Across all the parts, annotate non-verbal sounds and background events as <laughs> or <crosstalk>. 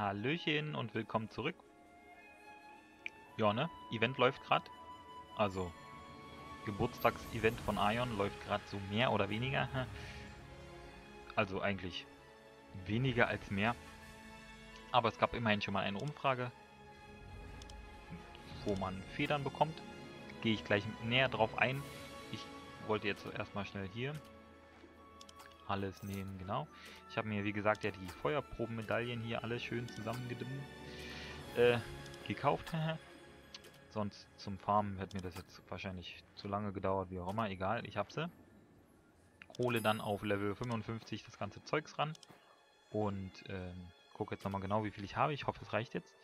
Hallöchen und willkommen zurück. Ja, ne? Event läuft gerade. Also, Geburtstagsevent von Ion läuft gerade so mehr oder weniger. <laughs> Also eigentlich weniger als mehr. Aber es gab immerhin schon mal eine Umfrage, wo man Federn bekommt. Gehe ich gleich näher drauf ein. Ich wollte jetzt erstmal schnell hier alles nehmen, genau. Ich habe mir, wie gesagt, ja die Feuerprobenmedaillen hier alle schön zusammengedimmt äh, gekauft. <laughs> Sonst zum Farmen hätte mir das jetzt wahrscheinlich zu lange gedauert, wie auch immer. Egal, ich habe sie. Hole dann auf Level 55 das ganze Zeugs ran. Und ähm, gucke jetzt nochmal genau, wie viel ich habe. Ich hoffe, es reicht jetzt.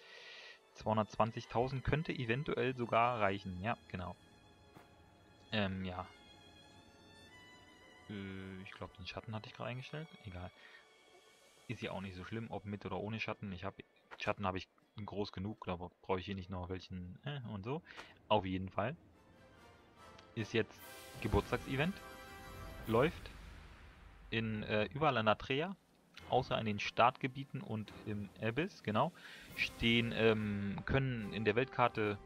220.000 könnte eventuell sogar reichen. Ja, genau. Ähm, ja, äh, ich glaube, den Schatten hatte ich gerade eingestellt. Egal. Ist ja auch nicht so schlimm, ob mit oder ohne Schatten. Ich habe Schatten habe ich groß genug, da brauche ich hier nicht noch welchen äh, und so. Auf jeden Fall. Ist jetzt Geburtstagsevent. Läuft in äh, überall an der Trea, außer in den Startgebieten und im Abyss, genau, stehen, ähm, können in der Weltkarte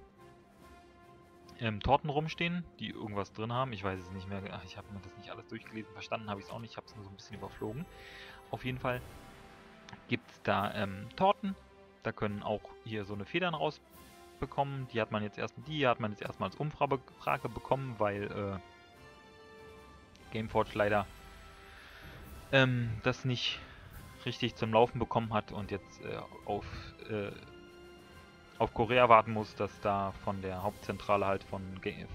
ähm, Torten rumstehen, die irgendwas drin haben. Ich weiß es nicht mehr. Ach, ich habe mir das nicht alles durchgelesen. Verstanden habe ich es auch nicht. Ich habe es nur so ein bisschen überflogen. Auf jeden Fall gibt es da ähm, Torten. Da können auch hier so eine Federn rausbekommen. Die hat man jetzt erst, die hat man jetzt erstmal als Umfrage bekommen, weil äh, Gameforge leider ähm, das nicht richtig zum Laufen bekommen hat und jetzt äh, auf äh, auf Korea warten muss, dass da von der Hauptzentrale halt von,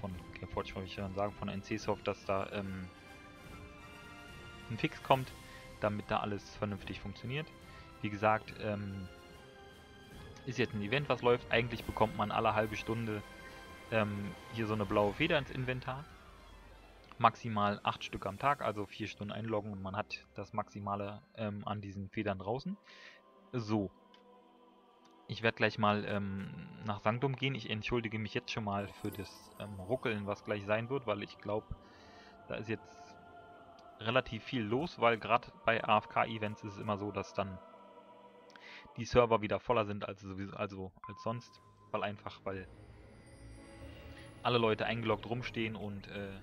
von Gameforge, wollte ich sagen, von NCSoft, dass da ähm, ein Fix kommt, damit da alles vernünftig funktioniert. Wie gesagt, ähm, ist jetzt ein Event, was läuft. Eigentlich bekommt man alle halbe Stunde ähm, hier so eine blaue Feder ins Inventar. Maximal 8 Stück am Tag, also 4 Stunden einloggen und man hat das Maximale ähm, an diesen Federn draußen. So, ich werde gleich mal ähm, nach Sanctum gehen. Ich entschuldige mich jetzt schon mal für das ähm, Ruckeln, was gleich sein wird, weil ich glaube, da ist jetzt relativ viel los, weil gerade bei AFK-Events ist es immer so, dass dann die Server wieder voller sind als, sowieso, also als sonst, weil einfach, weil alle Leute eingeloggt rumstehen und äh,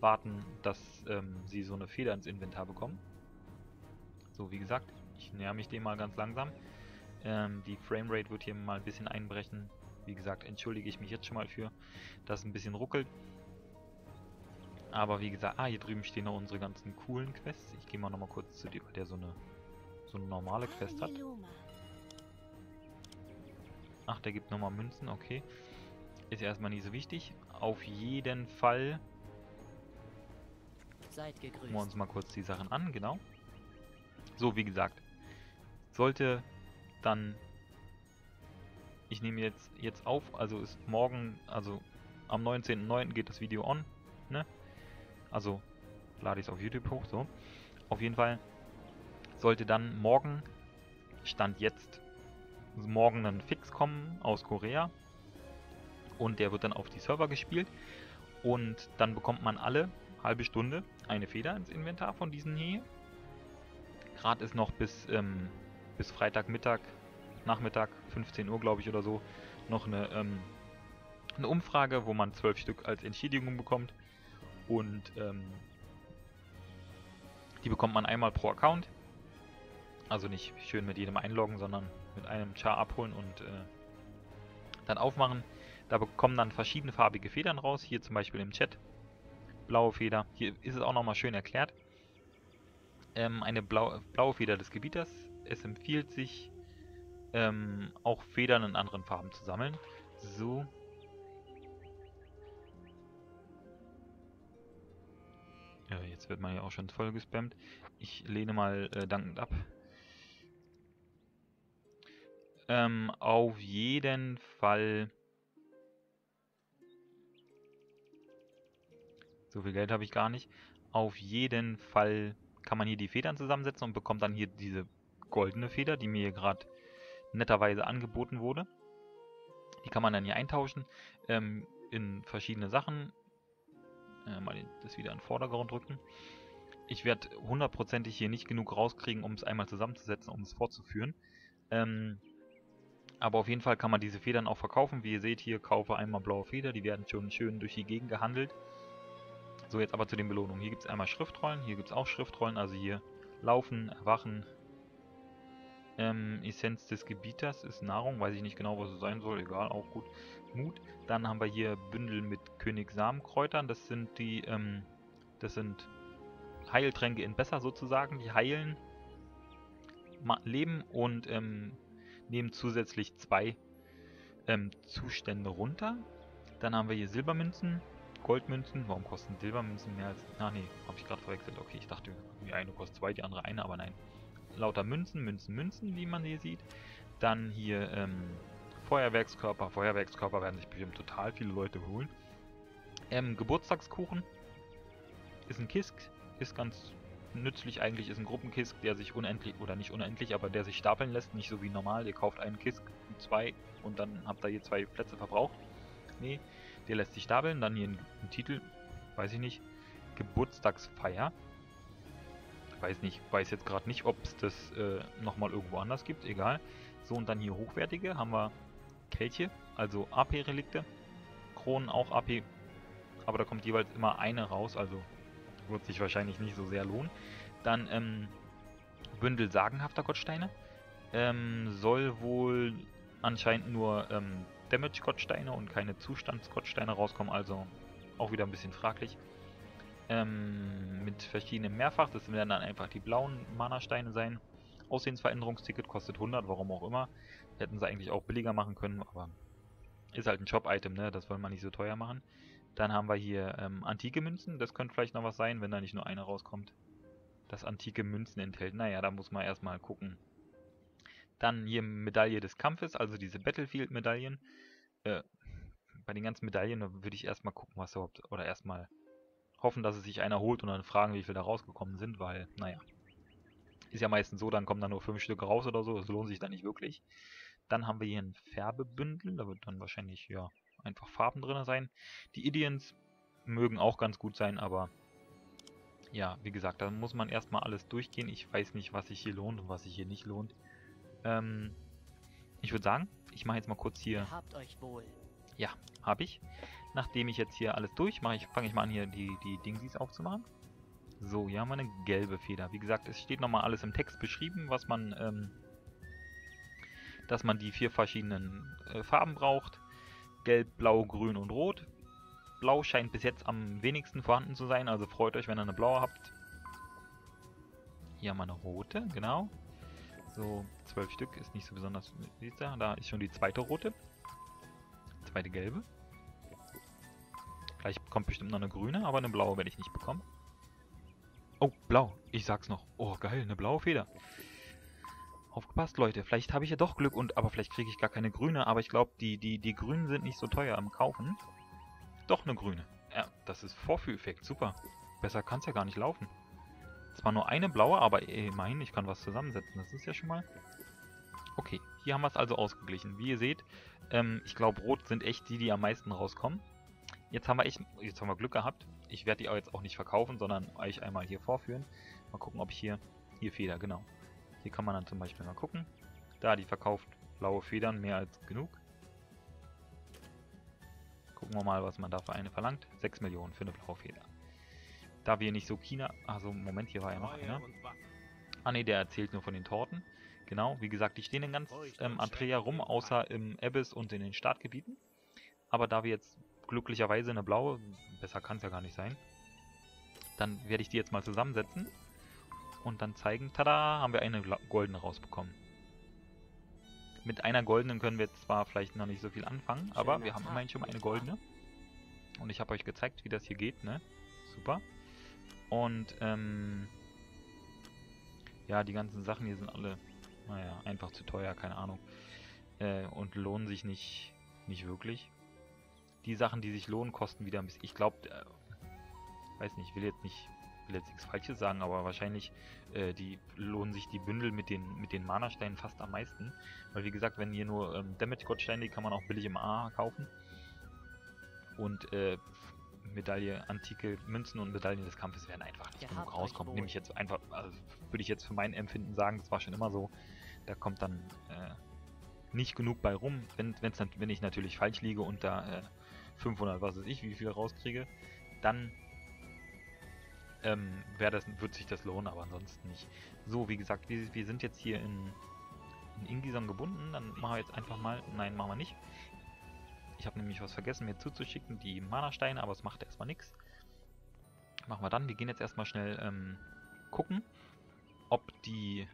warten, dass ähm, sie so eine Feder ins Inventar bekommen. So, wie gesagt, ich näher mich dem mal ganz langsam. Ähm, die Framerate wird hier mal ein bisschen einbrechen. Wie gesagt, entschuldige ich mich jetzt schon mal für, dass es ein bisschen ruckelt. Aber wie gesagt, ah, hier drüben stehen noch unsere ganzen coolen Quests. Ich gehe mal nochmal kurz zu dir, weil der so eine, so eine normale Quest hat. Ach, der gibt nochmal Münzen, okay. Ist ja erstmal nicht so wichtig. Auf jeden Fall Seid Gucken wir uns mal kurz die Sachen an, genau. So, wie gesagt, sollte dann ich nehme jetzt jetzt auf, also ist morgen, also am 19.09. geht das Video on, ne? Also lade ich es auf YouTube hoch, so. Auf jeden Fall sollte dann morgen, Stand jetzt, morgen ein Fix kommen aus Korea und der wird dann auf die Server gespielt und dann bekommt man alle halbe Stunde eine Feder ins Inventar von diesen hier. Gerade ist noch bis ähm, bis Freitagmittag, Nachmittag, 15 Uhr glaube ich oder so, noch eine, ähm, eine Umfrage, wo man zwölf Stück als Entschädigung bekommt. Und ähm, die bekommt man einmal pro Account. Also nicht schön mit jedem einloggen, sondern mit einem Char abholen und äh, dann aufmachen. Da bekommen dann verschiedene farbige Federn raus. Hier zum Beispiel im Chat. Blaue Feder. Hier ist es auch nochmal schön erklärt. Ähm, eine blaue, blaue Feder des Gebieters es empfiehlt sich, ähm, auch Federn in anderen Farben zu sammeln. So. Ja, jetzt wird man ja auch schon voll gespammt. Ich lehne mal äh, dankend ab. Ähm, auf jeden Fall... So viel Geld habe ich gar nicht. Auf jeden Fall kann man hier die Federn zusammensetzen und bekommt dann hier diese goldene Feder, die mir hier gerade netterweise angeboten wurde. Die kann man dann hier eintauschen ähm, in verschiedene Sachen. Äh, mal das wieder in den Vordergrund rücken. Ich werde hundertprozentig hier nicht genug rauskriegen, um es einmal zusammenzusetzen, um es fortzuführen. Ähm, Aber auf jeden Fall kann man diese Federn auch verkaufen. Wie ihr seht hier, kaufe einmal blaue Feder. Die werden schon schön durch die Gegend gehandelt. So, jetzt aber zu den Belohnungen. Hier gibt es einmal Schriftrollen. Hier gibt es auch Schriftrollen. Also hier Laufen, Erwachen. Ähm, Essenz des Gebieters ist Nahrung. Weiß ich nicht genau, was es sein soll. Egal, auch gut. Mut. Dann haben wir hier Bündel mit König Samenkräutern. Das sind die, ähm, das sind Heiltränke in Besser sozusagen. Die heilen Leben und ähm, nehmen zusätzlich zwei ähm, Zustände runter. Dann haben wir hier Silbermünzen, Goldmünzen. Warum kosten Silbermünzen mehr als... Ach nee, habe ich gerade verwechselt. Okay, ich dachte, die eine kostet zwei, die andere eine, aber nein. Lauter Münzen, Münzen, Münzen, wie man hier sieht. Dann hier ähm, Feuerwerkskörper. Feuerwerkskörper werden sich bestimmt total viele Leute holen. Ähm, Geburtstagskuchen ist ein Kisk, ist ganz nützlich eigentlich ist ein Gruppenkisk, der sich unendlich, oder nicht unendlich, aber der sich stapeln lässt, nicht so wie normal, ihr kauft einen Kisk, zwei und dann habt ihr hier zwei Plätze verbraucht. Nee, der lässt sich stapeln, dann hier ein, ein Titel, weiß ich nicht, Geburtstagsfeier. Weiß nicht, weiß jetzt gerade nicht, ob es das äh, nochmal irgendwo anders gibt, egal. So, und dann hier hochwertige, haben wir Kelche, also AP-Relikte, Kronen auch AP, aber da kommt jeweils immer eine raus, also wird sich wahrscheinlich nicht so sehr lohnen. Dann ähm, Bündel sagenhafter Gottsteine. Ähm, soll wohl anscheinend nur ähm, Damage-Gottsteine und keine Zustands-Gottsteine rauskommen, also auch wieder ein bisschen fraglich. Ähm, mit verschiedenen Mehrfach, das werden dann einfach die blauen Mana-Steine sein. Aussehensveränderungsticket kostet 100, warum auch immer. Hätten sie eigentlich auch billiger machen können, aber ist halt ein Shop-Item, ne? Das wollen wir nicht so teuer machen. Dann haben wir hier ähm, antike Münzen. Das könnte vielleicht noch was sein, wenn da nicht nur eine rauskommt. Das antike Münzen enthält. Naja, da muss man erstmal gucken. Dann hier Medaille des Kampfes, also diese Battlefield-Medaillen. Äh, bei den ganzen Medaillen würde ich erstmal gucken, was überhaupt. Oder erstmal hoffen, dass es sich einer holt und dann fragen, wie viele da rausgekommen sind, weil, naja. Ist ja meistens so, dann kommen da nur fünf Stücke raus oder so. Das lohnt sich dann nicht wirklich. Dann haben wir hier ein Färbebündel. Da wird dann wahrscheinlich, ja, einfach Farben drin sein. Die Idians mögen auch ganz gut sein, aber ja, wie gesagt, da muss man erstmal alles durchgehen. Ich weiß nicht, was sich hier lohnt und was sich hier nicht lohnt. Ähm, ich würde sagen, ich mache jetzt mal kurz hier... Ihr habt euch wohl. Ja, habe ich. Nachdem ich jetzt hier alles durch mache, ich, fange ich mal an, hier die, die Dingsies aufzumachen. So, hier haben wir eine gelbe Feder. Wie gesagt, es steht nochmal alles im Text beschrieben, was man, ähm, dass man die vier verschiedenen äh, Farben braucht. Gelb, Blau, Grün und Rot. Blau scheint bis jetzt am wenigsten vorhanden zu sein, also freut euch, wenn ihr eine blaue habt. Hier haben wir eine rote, genau. So, zwölf Stück ist nicht so besonders. Siehst du, da ist schon die zweite rote. Zweite gelbe. Gleich kommt bestimmt noch eine grüne, aber eine blaue werde ich nicht bekommen. Oh, blau. Ich sag's noch. Oh, geil, eine blaue Feder. Aufgepasst, Leute. Vielleicht habe ich ja doch Glück, und aber vielleicht kriege ich gar keine grüne. Aber ich glaube, die, die, die grünen sind nicht so teuer am Kaufen. Doch eine grüne. Ja, das ist Vorführeffekt. Super. Besser kann es ja gar nicht laufen. Zwar nur eine blaue, aber immerhin, ich kann was zusammensetzen. Das ist ja schon mal... Okay, hier haben wir es also ausgeglichen. Wie ihr seht, ähm, ich glaube, rot sind echt die, die am meisten rauskommen. Jetzt haben wir echt, jetzt haben wir Glück gehabt. Ich werde die auch jetzt auch nicht verkaufen, sondern euch einmal hier vorführen. Mal gucken, ob ich hier, hier Feder, genau. Hier kann man dann zum Beispiel mal gucken. Da, die verkauft blaue Federn, mehr als genug. Gucken wir mal, was man da für eine verlangt. 6 Millionen für eine blaue Feder. Da wir nicht so China... Also Moment, hier war ja noch einer. Ah ne, der erzählt nur von den Torten. Genau, wie gesagt, die stehen in ganz ähm, Andrea rum, außer im Abyss und in den Startgebieten. Aber da wir jetzt glücklicherweise eine blaue, besser kann es ja gar nicht sein, dann werde ich die jetzt mal zusammensetzen und dann zeigen, tada, haben wir eine goldene rausbekommen. Mit einer goldenen können wir zwar vielleicht noch nicht so viel anfangen, aber wir haben immerhin schon mal eine goldene. Und ich habe euch gezeigt, wie das hier geht, ne? Super. Und, ähm... Ja, die ganzen Sachen hier sind alle, naja, einfach zu teuer, keine Ahnung. Äh, und lohnen sich nicht, nicht wirklich. Die Sachen, die sich lohnen, kosten wieder ein bisschen. Ich glaube, äh, weiß nicht, ich will jetzt nicht will jetzt nichts Falsches sagen, aber wahrscheinlich äh, die lohnen sich die Bündel mit den mit den Mana-Steinen fast am meisten. Weil wie gesagt, wenn hier nur ähm, Damage-God-Steine, die kann man auch billig im A kaufen. Und äh, Medaille, antike Münzen und Medaillen des Kampfes werden einfach nicht genug rauskommen. Nehme ich jetzt einfach, also würde ich jetzt für mein Empfinden sagen, das war schon immer so. Da kommt dann, äh, nicht genug bei rum. Wenn, wenn's, wenn ich natürlich falsch liege und da äh, 500, was weiß ich, wie viel rauskriege, dann ähm, das, wird sich das lohnen, aber ansonsten nicht. So, wie gesagt, wir, wir sind jetzt hier in, in Ingison gebunden. Dann machen wir jetzt einfach mal... Nein, machen wir nicht. Ich habe nämlich was vergessen, mir zuzuschicken, die Mana-Steine, aber es macht erstmal nichts. Machen wir dann. Wir gehen jetzt erstmal schnell ähm, gucken, ob die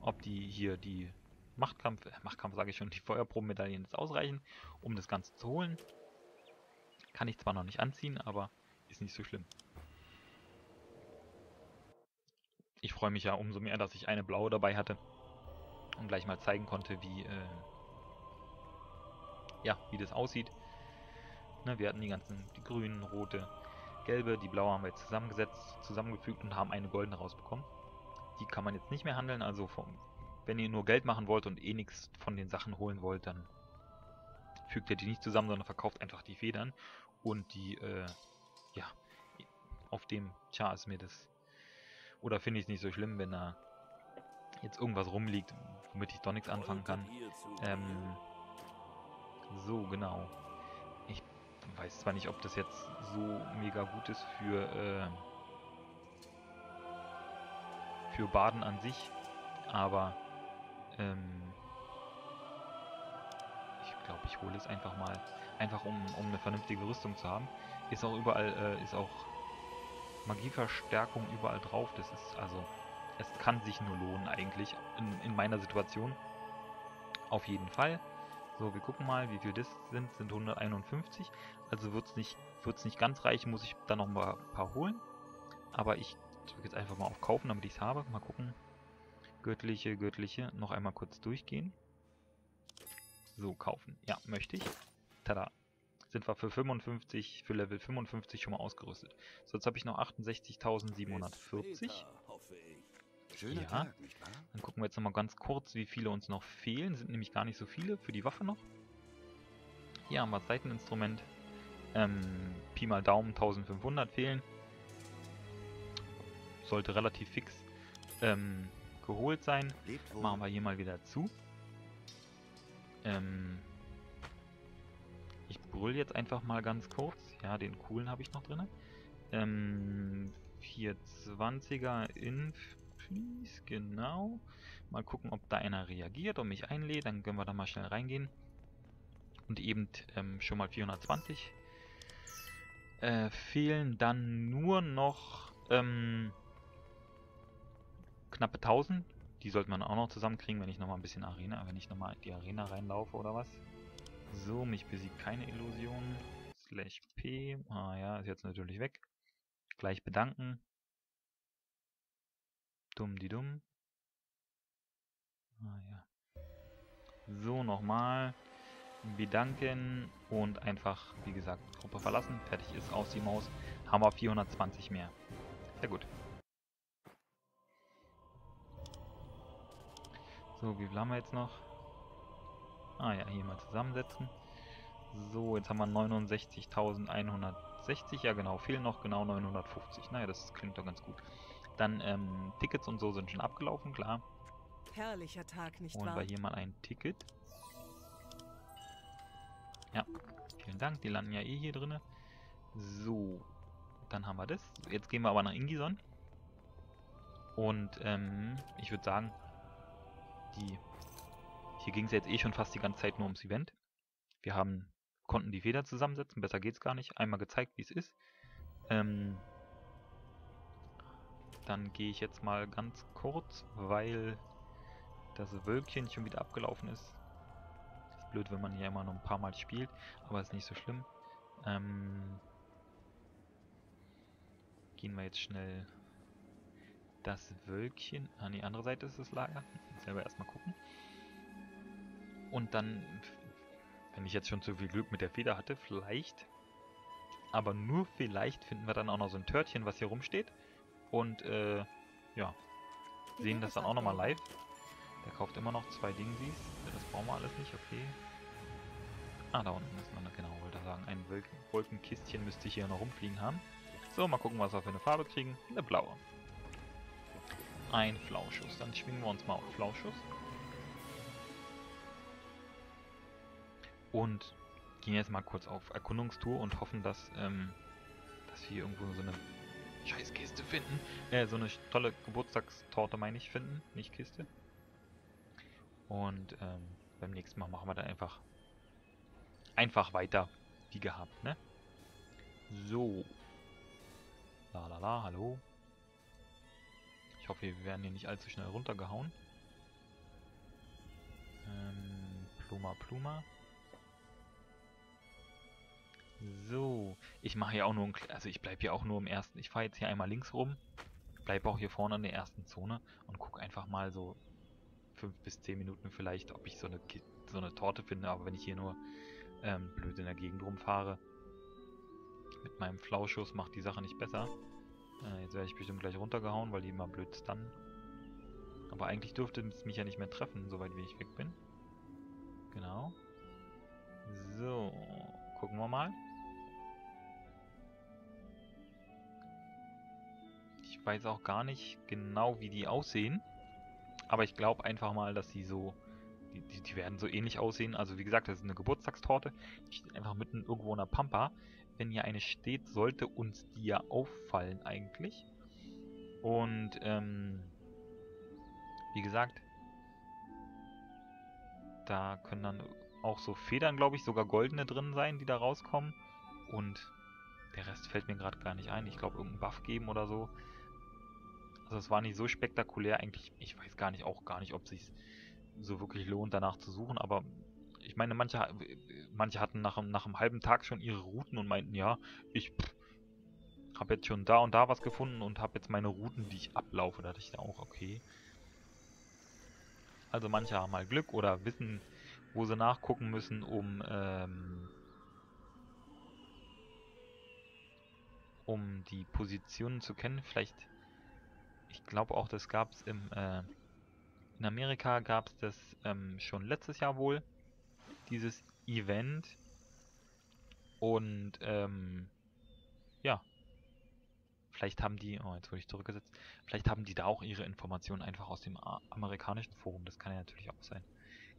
ob die hier die Machtkampf, äh, Machtkampf sage ich schon, die Feuerprobenmedaillen jetzt ausreichen, um das Ganze zu holen. Kann ich zwar noch nicht anziehen, aber ist nicht so schlimm. Ich freue mich ja umso mehr, dass ich eine blaue dabei hatte und gleich mal zeigen konnte, wie äh, ja, wie das aussieht. Ne, wir hatten die ganzen, die grünen, rote, gelbe, die blaue haben wir jetzt zusammengesetzt, zusammengefügt und haben eine goldene rausbekommen. Die kann man jetzt nicht mehr handeln, also vom, wenn ihr nur Geld machen wollt und eh nichts von den Sachen holen wollt, dann fügt ihr die nicht zusammen, sondern verkauft einfach die Federn und die, äh, ja, auf dem, tja, ist mir das, oder finde ich es nicht so schlimm, wenn da jetzt irgendwas rumliegt, womit ich doch nichts anfangen kann. Ähm, so, genau. Ich weiß zwar nicht, ob das jetzt so mega gut ist für, äh, für Baden an sich, aber ähm, ich glaube, ich hole es einfach mal, einfach um, um eine vernünftige Rüstung zu haben. Ist auch überall, äh, ist auch Magieverstärkung überall drauf. Das ist also, es kann sich nur lohnen eigentlich in, in meiner Situation. Auf jeden Fall. So, wir gucken mal, wie viel das sind. Sind 151. Also wird es nicht, wird's nicht ganz reichen, muss ich dann noch mal ein paar holen. Aber ich drücke jetzt einfach mal auf Kaufen, damit ich es habe. Mal gucken. Göttliche, göttliche. Noch einmal kurz durchgehen. So, kaufen. Ja, möchte ich. Tada. Sind wir für 55, für Level 55 schon mal ausgerüstet. So, jetzt habe ich noch 68.740. Schöner ja. Tag? Dann gucken wir jetzt nochmal ganz kurz, wie viele uns noch fehlen. Sind nämlich gar nicht so viele für die Waffe noch. Hier haben wir das Seiteninstrument. Ähm, Pi mal Daumen 1500 fehlen. Sollte relativ fix ähm, geholt sein. Machen wir hier mal wieder zu. Ähm, ich brüll jetzt einfach mal ganz kurz. Ja, den coolen habe ich noch drin. Ähm, 420er Inf Please, genau. Mal gucken, ob da einer reagiert und mich einlädt. Dann können wir da mal schnell reingehen. Und eben ähm, schon mal 420. Äh, fehlen dann nur noch ähm, knappe 1000. Die sollte man auch noch zusammenkriegen, wenn ich nochmal ein bisschen Arena, wenn ich nochmal in die Arena reinlaufe oder was. So, mich besiegt keine Illusion. Slash P. Ah ja, ist jetzt natürlich weg. Gleich bedanken. Dumm die dumm. Ah ja. So, nochmal. Bedanken und einfach, wie gesagt, Gruppe verlassen. Fertig ist aus die Maus. Haben wir 420 mehr. Sehr gut. So, wie viel haben wir jetzt noch? Ah ja, hier mal zusammensetzen. So, jetzt haben wir 69.160. Ja genau, fehlen noch genau 950. Naja, das klingt doch ganz gut. Dann ähm, Tickets und so sind schon abgelaufen, klar. Herrlicher Tag, nicht Holen wahr? wir hier mal ein Ticket. Ja, vielen Dank. Die landen ja eh hier drin. So, dann haben wir das. Jetzt gehen wir aber nach Ingison. Und ähm, ich würde sagen, die hier ging es jetzt eh schon fast die ganze Zeit nur ums Event. Wir haben konnten die Feder zusammensetzen, besser geht's gar nicht. Einmal gezeigt, wie es ist. Ähm, dann gehe ich jetzt mal ganz kurz, weil das Wölkchen schon wieder abgelaufen ist. Ist blöd, wenn man hier immer noch ein paar Mal spielt, aber ist nicht so schlimm. Ähm, gehen wir jetzt schnell das Wölkchen. An die andere Seite ist das Lager. Selber erstmal gucken. Und dann, wenn ich jetzt schon zu viel Glück mit der Feder hatte, vielleicht, aber nur vielleicht finden wir dann auch noch so ein Törtchen, was hier rumsteht und äh, ja, sehen das dann auch nochmal live. Der kauft immer noch zwei Dingsies. Das brauchen wir alles nicht, okay. Ah, da unten ist noch, genau, wollte sagen, ein Wolken Wolkenkistchen müsste ich hier noch rumfliegen haben. So, mal gucken, was wir für eine Farbe kriegen. Eine blaue ein Flauschuss. Dann schwingen wir uns mal auf Flauschuss. Und gehen jetzt mal kurz auf Erkundungstour und hoffen, dass, ähm, dass wir irgendwo so eine Scheißkiste finden. Äh, so eine tolle Geburtstagstorte, meine ich, finden. Nicht Kiste. Und ähm, beim nächsten Mal machen wir dann einfach einfach weiter, wie gehabt, ne? So. La la la, hallo. Ich hoffe, wir werden hier nicht allzu schnell runtergehauen. Ähm, Pluma Pluma. So, ich mache hier auch nur, also ich bleibe hier auch nur im ersten, ich fahre jetzt hier einmal links rum, bleibe auch hier vorne in der ersten Zone und gucke einfach mal so 5 bis 10 Minuten vielleicht, ob ich so eine, so eine Torte finde, aber wenn ich hier nur ähm, blöd in der Gegend rumfahre, mit meinem Flauschuss macht die Sache nicht besser. Äh, jetzt werde ich bestimmt gleich runtergehauen, weil die immer blöd stunnen. Aber eigentlich dürfte es mich ja nicht mehr treffen, soweit wie ich weg bin. Genau. So, gucken wir mal. Ich weiß auch gar nicht genau, wie die aussehen. Aber ich glaube einfach mal, dass sie so... Die, die, werden so ähnlich aussehen. Also wie gesagt, das ist eine Geburtstagstorte. Die steht einfach mitten irgendwo in der Pampa. Wenn hier eine steht, sollte uns die ja auffallen eigentlich. Und ähm, wie gesagt, da können dann auch so Federn, glaube ich, sogar goldene drin sein, die da rauskommen. Und der Rest fällt mir gerade gar nicht ein. Ich glaube, irgendeinen Buff geben oder so. Also es war nicht so spektakulär eigentlich. Ich weiß gar nicht, auch gar nicht, ob es sich so wirklich lohnt, danach zu suchen. Aber ich meine, manche, manche hatten nach, nach einem halben Tag schon ihre Routen und meinten, ja, ich habe jetzt schon da und da was gefunden und habe jetzt meine Routen, die ich ablaufe. Da dachte ich auch, okay. Also manche haben mal Glück oder wissen, wo sie nachgucken müssen, um ähm, um die Positionen zu kennen. Vielleicht ich glaube auch, das gab es im äh, in Amerika gab es das ähm, schon letztes Jahr wohl, dieses Event. Und ähm, ja, vielleicht haben die, oh jetzt wurde ich zurückgesetzt, vielleicht haben die da auch ihre Informationen einfach aus dem amerikanischen Forum. Das kann ja natürlich auch sein.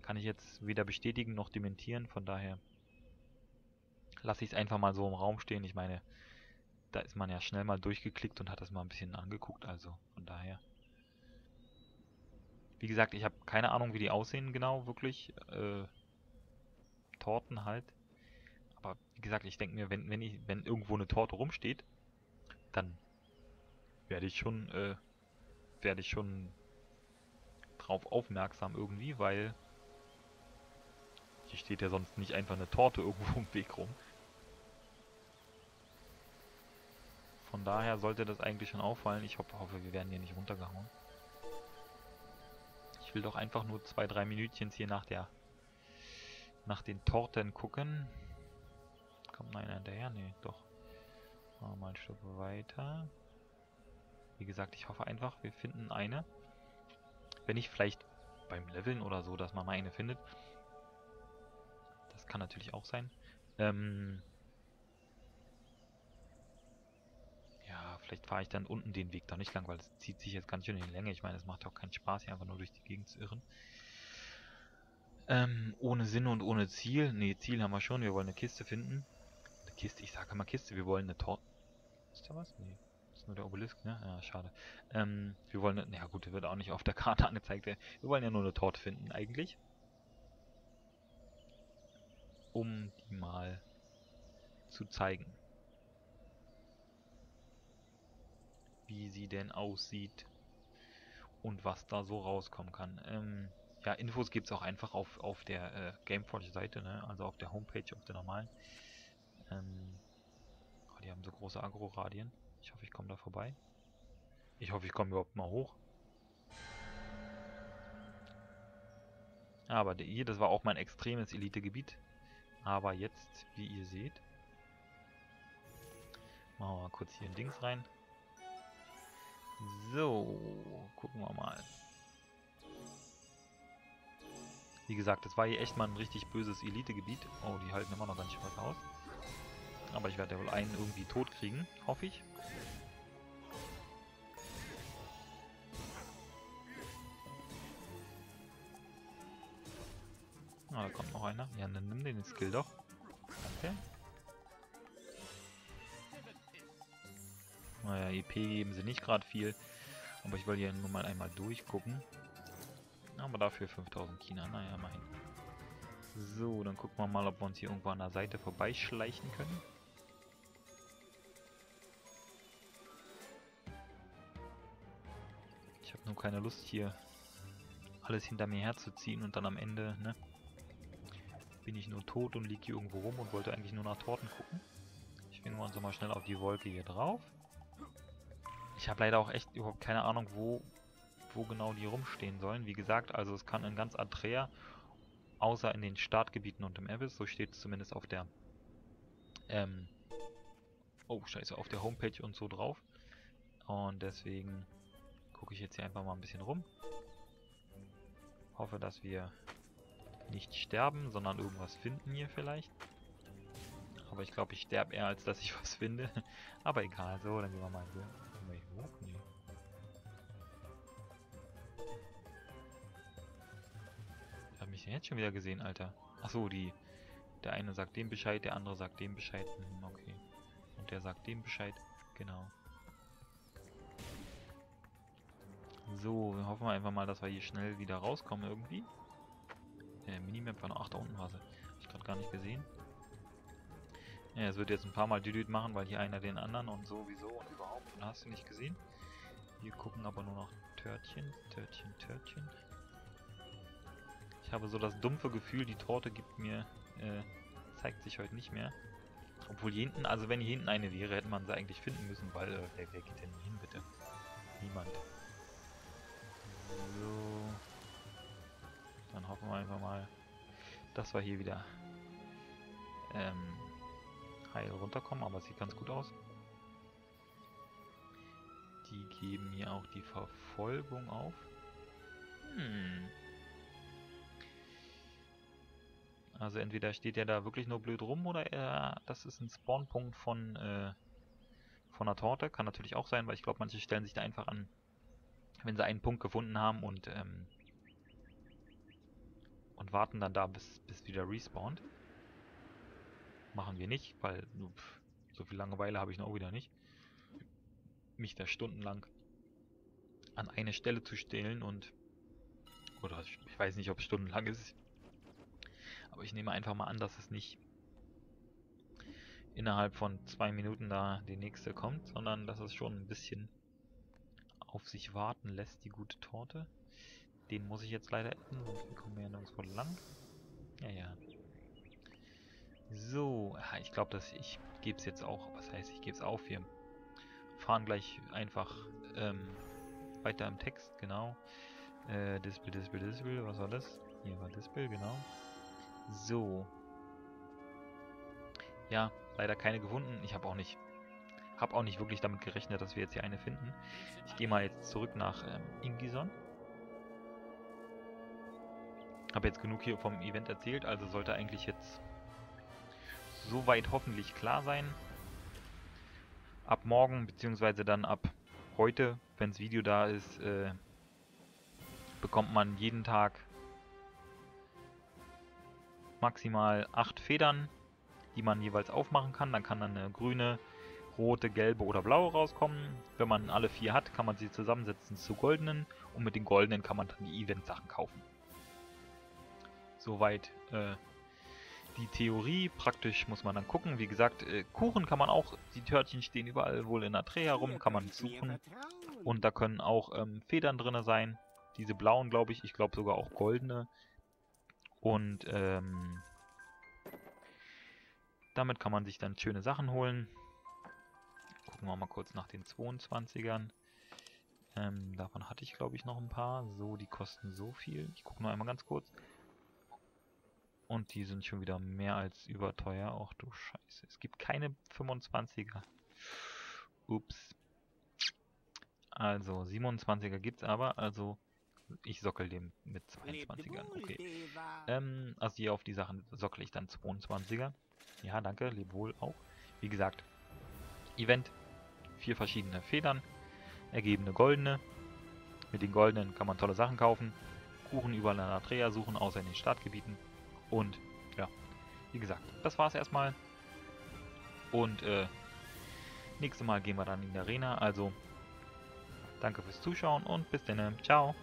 Kann ich jetzt weder bestätigen noch dementieren, von daher lasse ich es einfach mal so im Raum stehen. Ich meine, da ist man ja schnell mal durchgeklickt und hat das mal ein bisschen angeguckt, also von daher. Wie gesagt, ich habe keine Ahnung, wie die aussehen genau, wirklich. Äh, Torten halt. Aber wie gesagt, ich denke mir, wenn, wenn, ich, wenn irgendwo eine Torte rumsteht, dann werde ich schon, äh, werde ich schon drauf aufmerksam irgendwie, weil hier steht ja sonst nicht einfach eine Torte <laughs> irgendwo im Weg rum. Von daher sollte das eigentlich schon auffallen. Ich hoffe, hoffe, wir werden hier nicht runtergehauen. Ich will doch einfach nur zwei, drei Minütchen hier nach der nach den Torten gucken. Kommt noch einer hinterher? Nee, doch. Machen wir mal ein Stück weiter. Wie gesagt, ich hoffe einfach, wir finden eine. Wenn nicht vielleicht beim Leveln oder so, dass man mal eine findet. Das kann natürlich auch sein. Ähm, Vielleicht fahre ich dann unten den Weg da nicht lang, weil es zieht sich jetzt ganz schön in die Länge. Ich meine, es macht auch keinen Spaß, hier einfach nur durch die Gegend zu irren. Ähm, ohne Sinn und ohne Ziel. Ne, Ziel haben wir schon. Wir wollen eine Kiste finden. Eine Kiste, ich sage immer Kiste. Wir wollen eine Tor... Ist da was? Nee. Ist nur der Obelisk, ne? Ja, schade. Ähm, wir wollen... Na ja, gut, der wird auch nicht auf der Karte <laughs> angezeigt. Wir wollen ja nur eine Torte finden, eigentlich. Um die mal zu zeigen. wie sie denn aussieht und was da so rauskommen kann. Ähm, ja, Infos gibt es auch einfach auf, auf der äh, Gameforge-Seite, ne? also auf der Homepage, auf der normalen. Ähm, oh, die haben so große Agro-Radien. Ich hoffe, ich komme da vorbei. Ich hoffe, ich komme überhaupt mal hoch. Aber hier, das war auch mein extremes Elite-Gebiet. Aber jetzt, wie ihr seht, machen wir mal kurz hier ein Dings rein. So, gucken wir mal. Wie gesagt, das war hier echt mal ein richtig böses Elite-Gebiet. Oh, die halten immer noch ganz schön was aus. Aber ich werde ja wohl einen irgendwie tot kriegen, hoffe ich. Ah, da kommt noch einer. Ja, dann nimm den Skill doch. Danke. Naja, EP geben sie nicht gerade viel. Aber ich will hier nur mal einmal durchgucken. Aber dafür 5000 China. Naja, immerhin. So, dann gucken wir mal, ob wir uns hier irgendwo an der Seite vorbeischleichen können. Ich habe nur keine Lust hier alles hinter mir herzuziehen und dann am Ende, ne, bin ich nur tot und liege hier irgendwo rum und wollte eigentlich nur nach Torten gucken. Ich wir uns mal schnell auf die Wolke hier drauf. Ich habe leider auch echt überhaupt keine Ahnung, wo, wo genau die rumstehen sollen. Wie gesagt, also es kann in ganz Adrea, außer in den Startgebieten und im Abyss, so steht es zumindest auf der, ähm, oh scheiße, auf der Homepage und so drauf. Und deswegen gucke ich jetzt hier einfach mal ein bisschen rum. Hoffe, dass wir nicht sterben, sondern irgendwas finden hier vielleicht. Aber ich glaube, ich sterbe eher, als dass ich <laughs> was finde. Aber egal, so, dann gehen wir mal hier. Gehen wir mich denn jetzt schon wieder gesehen, Alter? Achso, die... Der eine sagt dem Bescheid, der andere sagt dem Bescheid. Hm, okay. Und der sagt dem Bescheid. Genau. So, wir hoffen einfach mal, dass wir hier schnell wieder rauskommen irgendwie. Der Minimap war noch... Ach, da unten war sie. Hab ich gerade gar nicht gesehen. Ja, es wird jetzt ein paar Mal Düdüt machen, weil hier einer den anderen und sowieso und überhaupt. Und hast du nicht gesehen? Wir gucken aber nur noch Törtchen, Törtchen, Törtchen. Habe so das dumpfe Gefühl, die Torte gibt mir, äh, zeigt sich heute nicht mehr. Obwohl hier hinten, also wenn hier hinten eine wäre, hätte man sie eigentlich finden müssen, weil, äh, wer, wer geht denn hier hin, bitte? Niemand. So. Dann hoffen wir einfach mal, dass wir hier wieder ähm, heil runterkommen, aber es sieht ganz gut aus. Die geben hier auch die Verfolgung auf. Hm. Also entweder steht er da wirklich nur blöd rum oder er, das ist ein Spawnpunkt von, äh, von einer Torte. Kann natürlich auch sein, weil ich glaube, manche stellen sich da einfach an, wenn sie einen Punkt gefunden haben und ähm, und warten dann da, bis, bis wieder respawnt. Machen wir nicht, weil pff, so viel Langeweile habe ich noch wieder nicht. Mich da stundenlang an eine Stelle zu stellen und oder ich weiß nicht, ob es stundenlang ist. Aber ich nehme einfach mal an, dass es nicht innerhalb von zwei Minuten da die nächste kommt, sondern dass es schon ein bisschen auf sich warten lässt, die gute Torte. Den muss ich jetzt leider essen, sonst kommen wir ja nirgendwo lang. Ja, ja. So, ich glaube, dass ich gebe es jetzt auch. Was heißt, ich gebe es auf? Wir fahren gleich einfach ähm, weiter im Text, genau. Äh, Display, Display, Display, was war das? Hier war Display, genau. So. Ja, leider keine gefunden. Ich habe auch nicht habe auch nicht wirklich damit gerechnet, dass wir jetzt hier eine finden. Ich gehe mal jetzt zurück nach ähm, Ingison. Habe jetzt genug hier vom Event erzählt, also sollte eigentlich jetzt soweit hoffentlich klar sein. Ab morgen, beziehungsweise dann ab heute, wenn das Video da ist, äh, bekommt man jeden Tag maximal 8 Federn, die man jeweils aufmachen kann. Dann kann dann eine grüne, rote, gelbe oder blaue rauskommen. Wenn man alle vier hat, kann man sie zusammensetzen zu goldenen und mit den goldenen kann man dann die Event-Sachen kaufen. Soweit äh, die Theorie. Praktisch muss man dann gucken. Wie gesagt, äh, Kuchen kann man auch, die Törtchen stehen überall wohl in Atrea rum, kann man suchen. Und da können auch ähm, Federn drin sein. Diese blauen, glaube ich. Ich glaube sogar auch goldene. Und ähm, damit kann man sich dann schöne Sachen holen. Gucken wir mal kurz nach den 22ern. Ähm, davon hatte ich, glaube ich, noch ein paar. So, die kosten so viel. Ich gucke nur einmal ganz kurz. Und die sind schon wieder mehr als überteuer. Ach du Scheiße. Es gibt keine 25er. Ups. Also, 27er gibt es aber. Also, ich sockel dem mit 22ern. Okay. Ähm, also hier auf die Sachen sockel ich dann 22er. Ja, danke. Leb wohl auch. Wie gesagt, Event. Vier verschiedene Federn. Ergebene goldene. Mit den goldenen kann man tolle Sachen kaufen. Kuchen überall in Atrea suchen, außer in den Startgebieten Und ja, wie gesagt, das war's erstmal. Und äh, nächstes Mal gehen wir dann in die Arena. Also danke fürs Zuschauen und bis dann. Ciao.